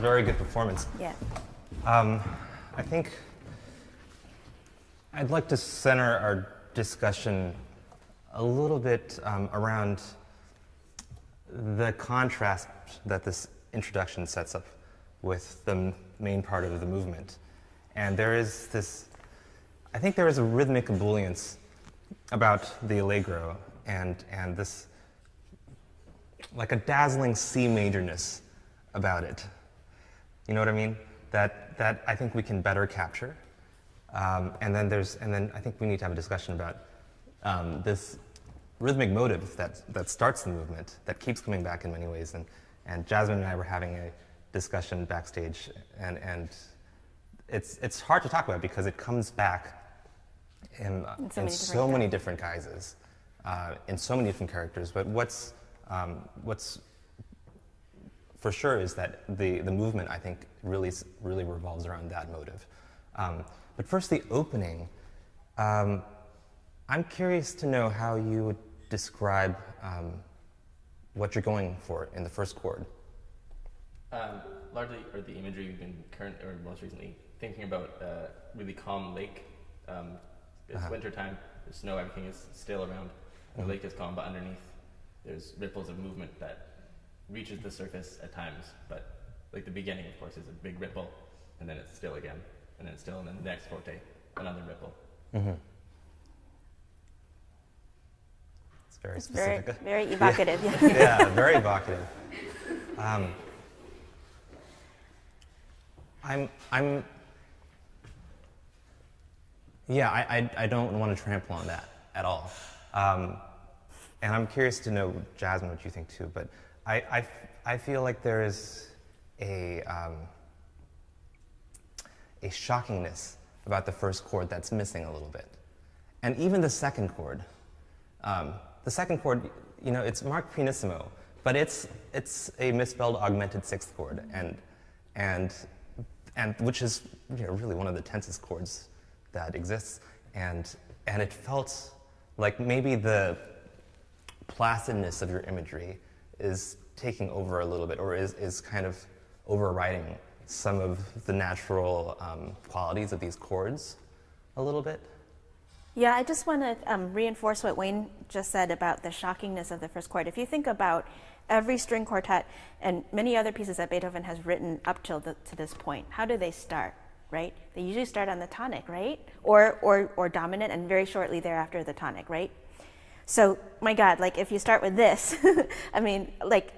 very good performance. Yeah. Um, I think I'd like to center our discussion a little bit um, around the contrast that this introduction sets up with the main part of the movement. And there is this, I think there is a rhythmic ebullience about the allegro and, and this, like a dazzling C majorness about it. You know what I mean? That, that I think we can better capture. Um, and then there's, and then I think we need to have a discussion about um, this rhythmic motive that, that starts the movement, that keeps coming back in many ways. And, and Jasmine and I were having a discussion backstage, and, and it's, it's hard to talk about because it comes back in, uh, in so, in many, so different many different guises, uh, in so many different characters. But what's, um, what's for sure is that the, the movement, I think, really, really revolves around that motive. Um, but first, the opening. Um, I'm curious to know how you would describe um, what you're going for in the first chord. Um, largely, or the imagery we've been current or most recently thinking about a really calm lake. Um, it's uh-huh. wintertime, there's snow, everything is still around. The mm-hmm. lake is calm, but underneath there's ripples of movement that reaches the surface at times. But like the beginning, of course, is a big ripple, and then it's still again, and then still, and then the next forte, another ripple. Mm-hmm. It's very it's specific. Very, very evocative. yeah. yeah, very evocative. Um, I'm, I'm, yeah, I, I, I, don't want to trample on that at all. Um, and I'm curious to know, Jasmine, what you think too. But I, I, I feel like there is a, um, a shockingness about the first chord that's missing a little bit. And even the second chord. Um, the second chord, you know, it's marked pianissimo, but it's, it's a misspelled augmented sixth chord, and, and, and which is you know, really one of the tensest chords that exists. And, and it felt like maybe the placidness of your imagery is taking over a little bit or is, is kind of overriding some of the natural um, qualities of these chords a little bit. Yeah, I just want to um, reinforce what Wayne just said about the shockingness of the first chord. If you think about every string quartet and many other pieces that Beethoven has written up till the, to this point, how do they start? Right? They usually start on the tonic, right? Or, or, or dominant, and very shortly thereafter the tonic, right? So, my God, like if you start with this, I mean, like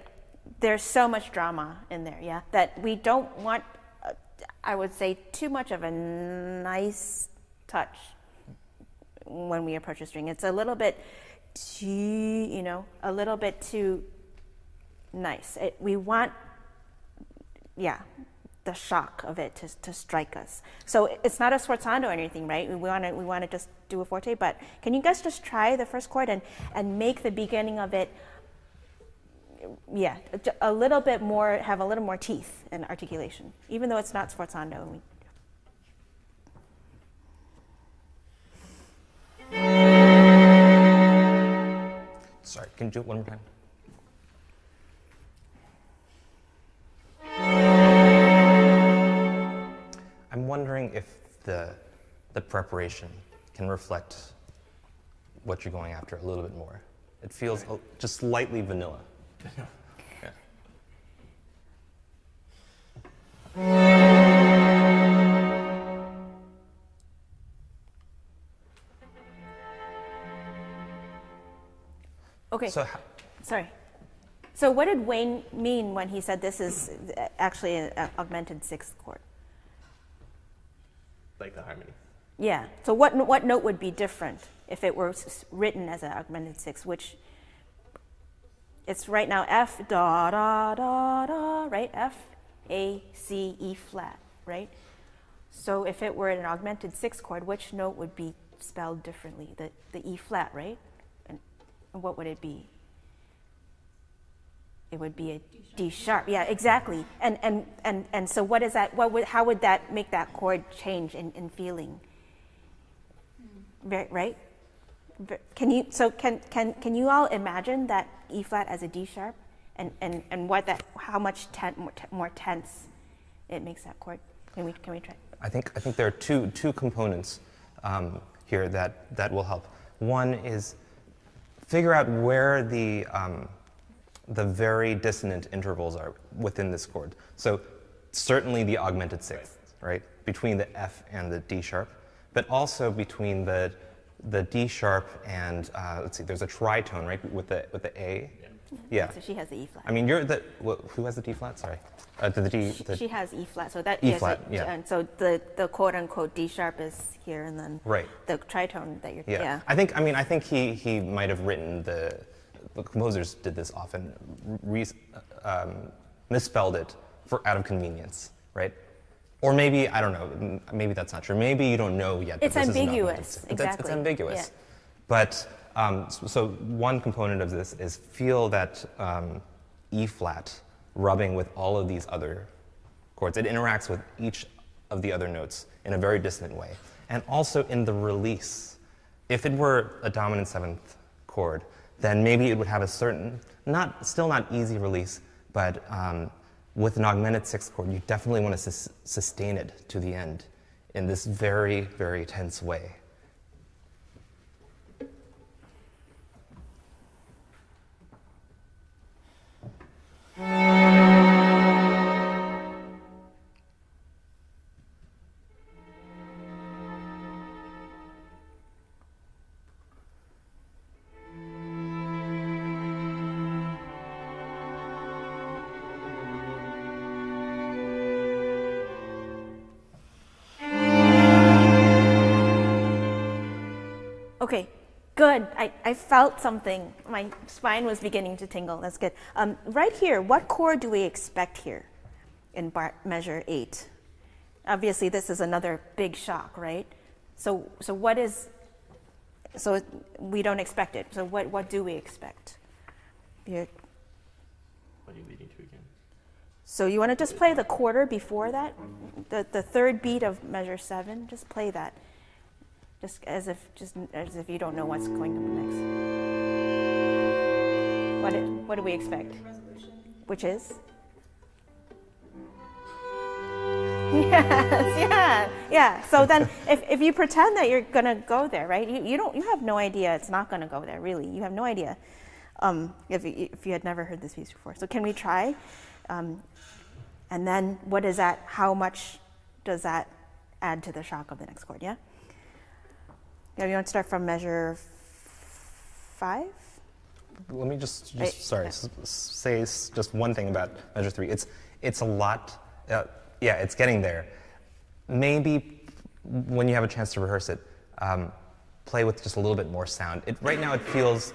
there's so much drama in there, yeah, that we don't want, uh, I would say, too much of a nice touch when we approach a string. It's a little bit too, you know, a little bit too nice. It, we want, yeah, the shock of it to, to strike us. So it's not a sforzando or anything, right? We want to we want to just do a forte, but can you guys just try the first chord and and make the beginning of it, yeah, a little bit more, have a little more teeth and articulation, even though it's not sforzando. We, Sorry, can you do it one more time? I'm wondering if the, the preparation can reflect what you're going after a little bit more. It feels just slightly vanilla. Okay. So, sorry. So, what did Wayne mean when he said this is uh, actually an uh, augmented sixth chord? like the harmony. Yeah. So what what note would be different if it were written as an augmented sixth? Which it's right now F da da da da right F A C E flat right. So if it were an augmented six chord, which note would be spelled differently? The the E flat right, and, and what would it be? it would be a D sharp. Yeah, exactly. And and and and so what is that? What would how would that make that chord change in, in feeling? Very, right. Can you so can can can you all imagine that E flat as a D sharp, and and and what that how much ten, more, more tense it makes that chord. Can we can we try? I think I think there are two two components um, here that that will help. One is figure out where the um, the very dissonant intervals are within this chord. So certainly the augmented sixth, right, between the F and the D sharp, but also between the the D sharp and uh, let's see, there's a tritone, right, with the with the A. Yeah. So she has the E flat. I mean, you're the wh- who has the D flat? Sorry, uh, the, the D. She, The, she has E flat, so that E yes, flat, it- yeah. And so the the quote unquote D sharp is here, and then Right. the tritone that you're Yeah. yeah. I think, I mean, I think he, he might have written the, the composers did this often, re, um, misspelled it for out of convenience, right? Or maybe, I don't know, maybe that's not true. Maybe you don't know yet. It's is ambiguous, augmented sixth. It's- It's, exactly, ambiguous. yeah. But, um, so, so one component of this is feel that um, E flat rubbing with all of these other chords. It interacts with each of the other notes in a very dissonant way. And also in the release. If it were a dominant seventh chord, then maybe it would have a certain, not still not easy release, but um, with an augmented sixth chord, you definitely want to sus- sustain it to the end in this very, very tense way. Good. I, I felt something. My spine was beginning to tingle. That's good. Um, right here, what chord do we expect here in bar- measure eight? Obviously, this is another big shock, right? So, so what is? So we don't expect it. So what, what do we expect? You're- What are you leading to again? so you want to just play the quarter before that, the the third beat of measure seven. Just play that, just as if just as if you don't know what's going on next. What do, what do we expect? Which is? Yes, yeah, yeah. So then, if, if you pretend that you're gonna go there, right? You, you don't you have no idea it's not gonna go there. Really, you have no idea. Um, if you, if you had never heard this piece before, so can we try? Um, and then what is that? How much does that add to the shock of the next chord? Yeah. Yeah. You want to start from measure five? Let me just, Right, just sorry, yeah. s- s- say just one thing about measure three. It's, it's a lot. Uh, yeah, it's getting there. Maybe when you have a chance to rehearse it, um, play with just a little bit more sound. It, right now, it feels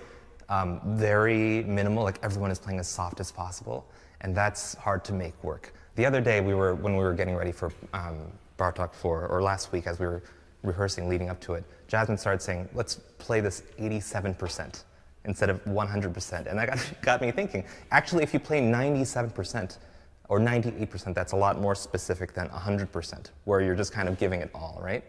um, very minimal, like everyone is playing as soft as possible, and that's hard to make work. The other day, we were when we were getting ready for um, Bartok 4, or last week as we were rehearsing leading up to it, Jasmine started saying, "Let's play this 87%." instead of 100%. And that got, got me thinking actually, if you play 97% or 98%, that's a lot more specific than 100%, where you're just kind of giving it all, right?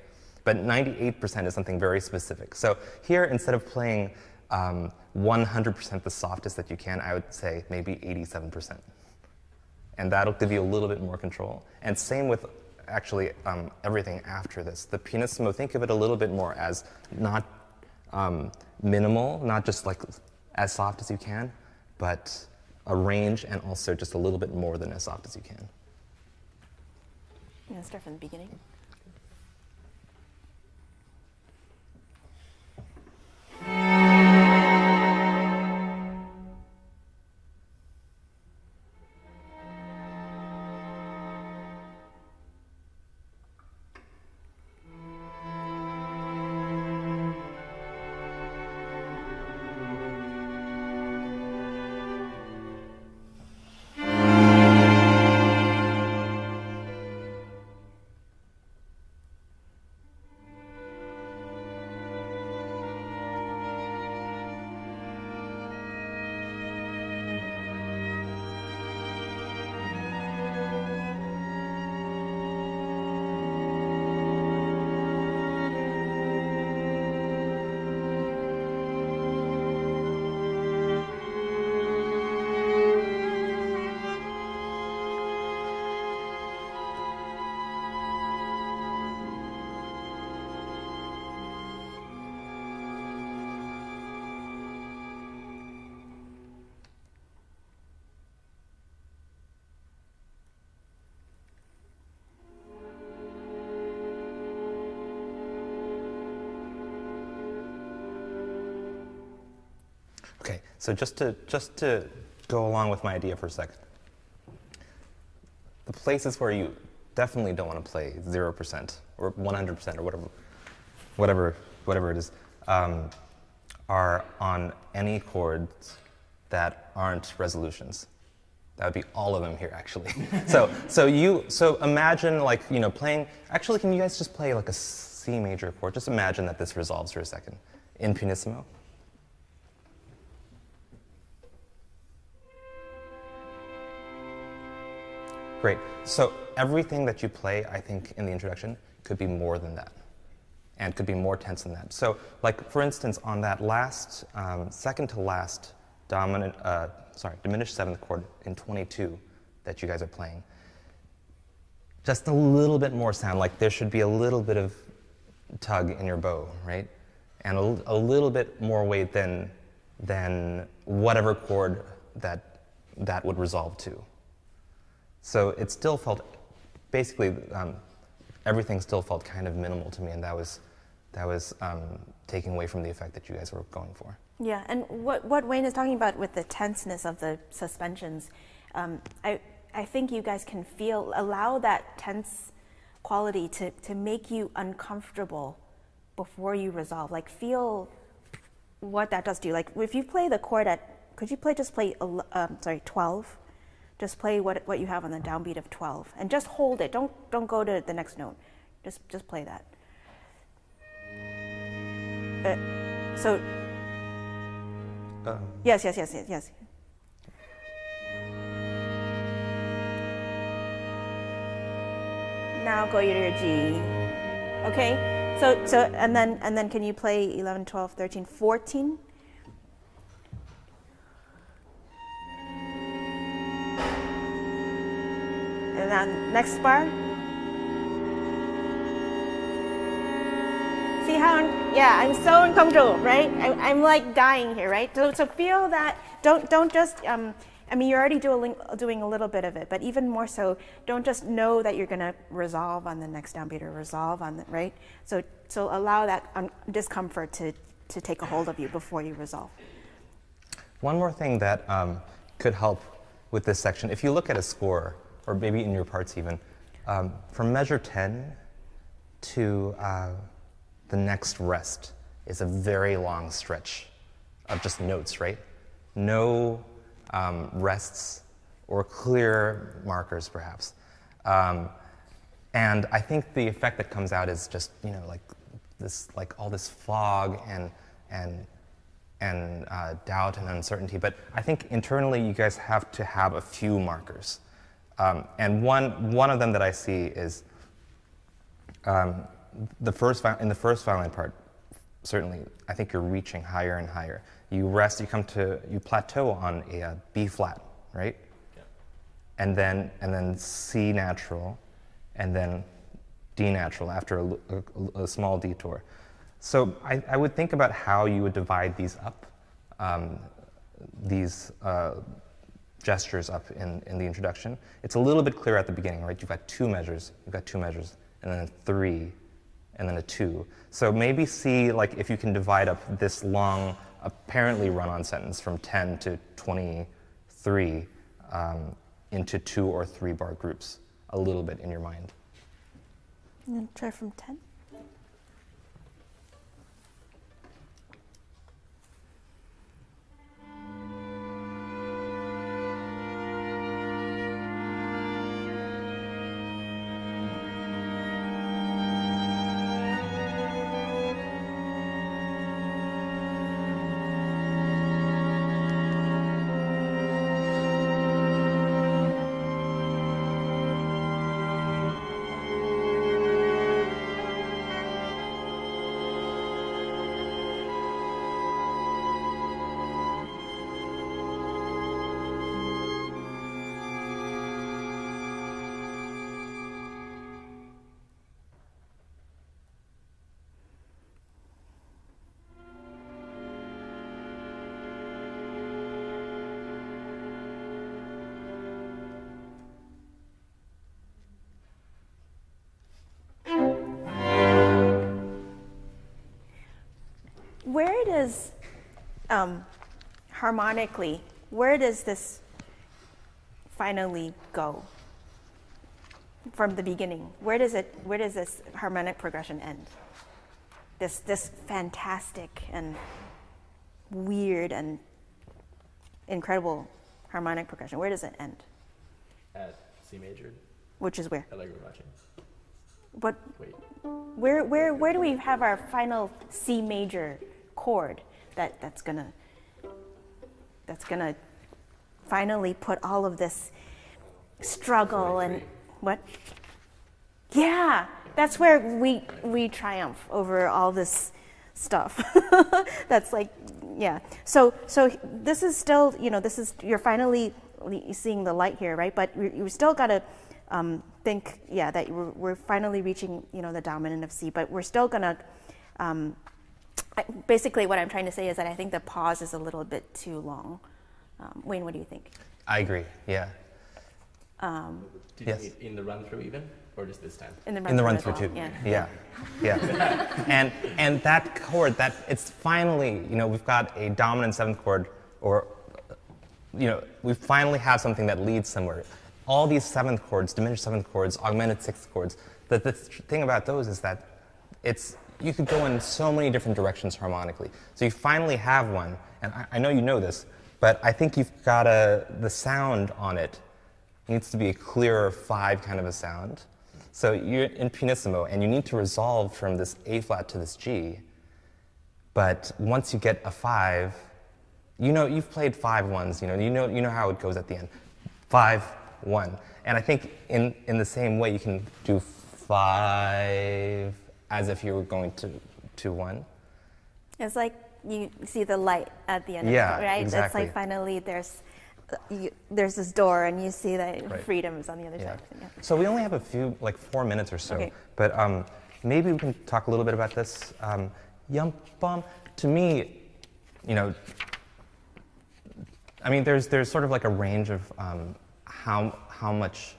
But 98% is something very specific. So here, instead of playing um, 100% the softest that you can, I would say maybe 87%. And that'll give you a little bit more control. And same with actually um, everything after this. The pianissimo, think of it a little bit more as not um, minimal, not just like as soft as you can, but a range and also just a little bit more than as soft as you can. You want to start from the beginning? So just to just to go along with my idea for a second, the places where you definitely don't want to play zero percent or one hundred percent or whatever, whatever, whatever it is, um, are on any chords that aren't resolutions. That would be all of them here, actually. so, so you, so imagine like you know playing. Actually, can you guys just play like a C major chord? Just imagine that this resolves for a second in pianissimo. Great. So everything that you play, I think, in the introduction could be more than that, and could be more tense than that. So, like for instance, on that last, um, second to last dominant, uh, sorry, diminished seventh chord in 22 that you guys are playing, just a little bit more sound. Like there should be a little bit of tug in your bow, right? And a, a little bit more weight than than whatever chord that that would resolve to. So it still felt, basically, um, everything still felt kind of minimal to me, and that was, that was um, taking away from the effect that you guys were going for. Yeah, and what, what Wayne is talking about with the tenseness of the suspensions, um, I, I think you guys can feel, allow that tense quality to, to make you uncomfortable before you resolve. Like, feel what that does to you. Like, if you play the chord at, could you play, just play, um, sorry, 12? Just play what, what you have on the downbeat of 12 and just hold it. Don't, don't go to the next note. Just, just play that. Uh, so, um. yes, yes, yes, yes, yes. Now go to your G. Okay? So, so, and then, and then can you play 11, 12, 13, 14? And then next bar. See how, I'm, yeah, I'm so uncomfortable, right? I'm, I'm like dying here, right? So, so feel that, don't, don't just, um, I mean, you're already doing, doing a little bit of it, but even more so, don't just know that you're going to resolve on the next downbeat or resolve on the, right? So, so allow that um, discomfort to, to take a hold of you before you resolve. One more thing that um, could help with this section, if you look at a score, or maybe in your parts even, um, from measure 10 to uh, the next rest is a very long stretch of just notes, right? No um, rests or clear markers, perhaps. Um, and I think the effect that comes out is just, you know, like this, like all this fog and, and, and uh, doubt and uncertainty. But I think internally you guys have to have a few markers. Um, and one, one of them that I see is um, the first in the first violin part, certainly, I think you're reaching higher and higher. You rest, you come to, you plateau on a, a B flat, right? Yeah. And then, and then C natural, and then D natural after a, a, a small detour. So I, I, would think about how you would divide these up, um, these uh, gestures up in, in the introduction. It's a little bit clearer at the beginning, right? You've got two measures, you've got two measures, and then three, and then a two. So maybe see like if you can divide up this long, apparently run-on sentence from 10 to 23 um, into two or three bar groups a little bit in your mind. try from 10? Does um, harmonically, where does this finally go from the beginning? Where does it? Where does this harmonic progression end? This this fantastic and weird and incredible harmonic progression. Where does it end? At C major, Which is where? Allegro Vivace. What? Wait, Where, where, where do we have our final C major chord that, that's gonna that's gonna finally put all of this struggle and what? Yeah, that's where we we triumph over all this stuff. that's like yeah. So so this is still you know this is you're finally seeing the light here, right? But you you still gotta um, think yeah that we're, we're finally reaching you know the dominant of C, but we're still gonna um, I, basically what I'm trying to say is that I think the pause is a little bit too long. Um, Wayne, what do you think? I agree. Yeah. did Yes. you in the run through even, or just this time? In the run in the through run as through too. Yeah. yeah, yeah. and and that chord, that it's finally, you know, we've got a dominant seventh chord, or you know, we finally have something that leads somewhere. All these seventh chords, diminished seventh chords, augmented sixth chords. The, the th- thing about those is that it's you could go in so many different directions harmonically. So you finally have one, and I, I know you know this, but I think you've got a the sound on it needs to be a clearer five kind of a sound. So you're in pianissimo, and you need to resolve from this A flat to this G. But once you get a five, you know you've played five ones. You know you know you know how it goes at the end. Five, one, and I think in in the same way you can do five as if you were going to to one. It's like you see the light at the end Yeah, of it, right? It's exactly. like finally there's you, there's this door and you see that Right. freedom is on the other Yeah. side. Yeah. So we only have a few, like four minutes or so. Okay. But um, maybe we can talk a little bit about this. Um, yum bum. To me, you know, I mean, there's there's sort of like a range of um, how how much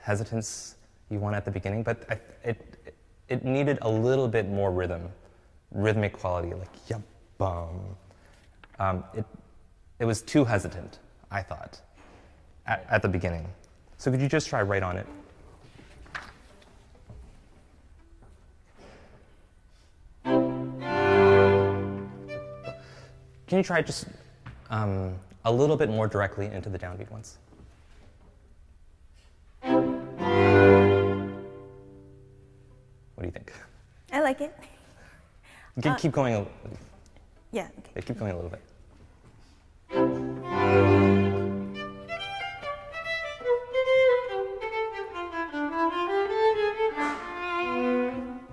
hesitance you want at the beginning, but I, it it needed a little bit more rhythm, rhythmic quality, like yum bum. Um, it it was too hesitant, I thought, at, at the beginning. So could you just try right on it? Can you try just um, a little bit more directly into the downbeat once? What do you think? I like it. Keep- keep going. A, Yeah. Okay. yeah, keep going a little bit.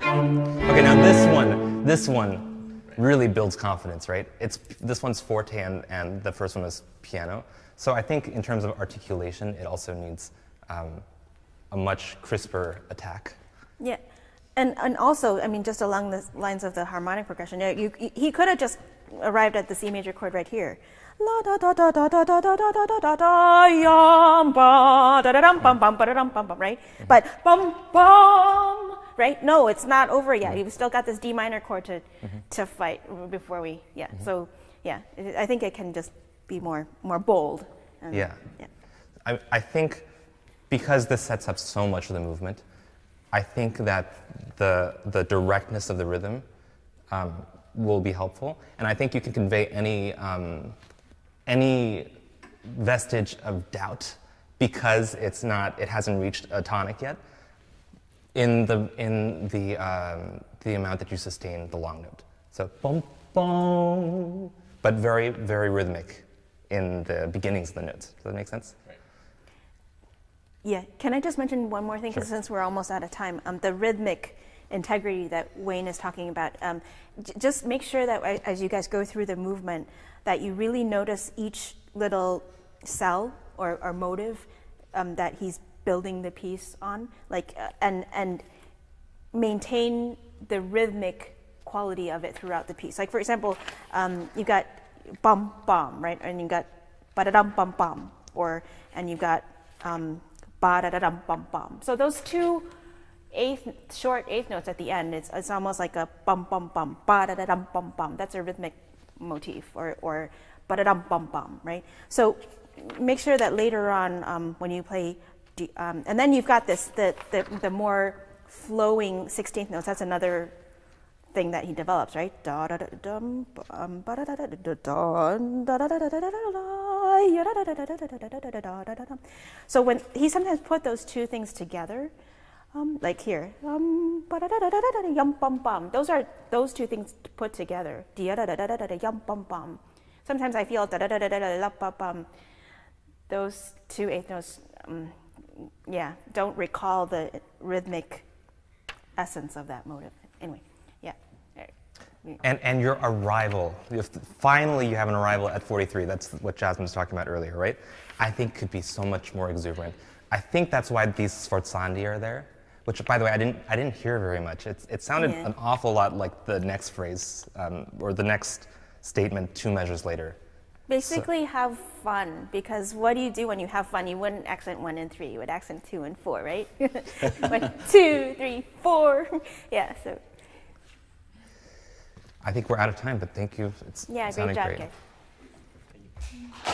Okay, now this one, this one really builds confidence, right? It's this one's forte and, and the first one was piano. So I think in terms of articulation, it also needs um, a much crisper attack and and also, I mean, just along the lines of the harmonic progression, you, you, he could have just arrived at the C major chord right here. Right, but bum bum. Right, no, it's not over yet. You've still got this D minor chord to to fight before we. Yeah, so yeah, I think it can just be more more bold. yeah. I, I think because this sets up so much of the movement, I think that the, the directness of the rhythm um, will be helpful. And I think you can convey any, um, any vestige of doubt because it's not, it hasn't reached a tonic yet in the, in the, um, the amount that you sustain the long note. So boom, boom, but very, very rhythmic in the beginnings of the notes. Does that make sense? Yeah. Can I just mention one more thing? Sure. since we're almost out of time, um, the rhythmic integrity that Wayne is talking about. Um, j- just make sure that as you guys go through the movement, that you really notice each little cell or, or motive um, that he's building the piece on, like uh, and and maintain the rhythmic quality of it throughout the piece. Like for example, um, you got bum bum, right, and you got ba da dum bum bum, or and you got um, ba da da dum bum bum. So those two eighth short eighth notes at the end, it's it's almost like a bum bum bum ba da da dum bum bum. That's a rhythmic motif, or or ba da dum bum bum, right? So make sure that later on um, when you play, um, and then you've got this the, the the more flowing 16th notes. That's another thing that he develops, right? Da da da dum bum ba da da da da da da da da da da da da so when he sometimes put those two things together, um, like here, yum bum bum. Those are those two things put together. Yum bum bum. Sometimes I feel da da da da da da bum bum. Those two eighth notes, um, yeah, don't recall the rhythmic essence of that motive. Anyway. And, and your arrival, if finally you have an arrival at 43, that's what Jasmine was talking about earlier, right? I think could be so much more exuberant. I think that's why these sforzandi are there, which, by the way, I didn't, I didn't hear very much. It, it sounded Yeah. an awful lot like the next phrase, um, or the next statement two measures later. Basically, have fun because what do you do when you have fun? You wouldn't accent one and three, you would accent two and four, right? one, two, three, four. Yeah, so I think we're out of time, but thank you. It's yeah, great sounding job, great. guys. Thank you.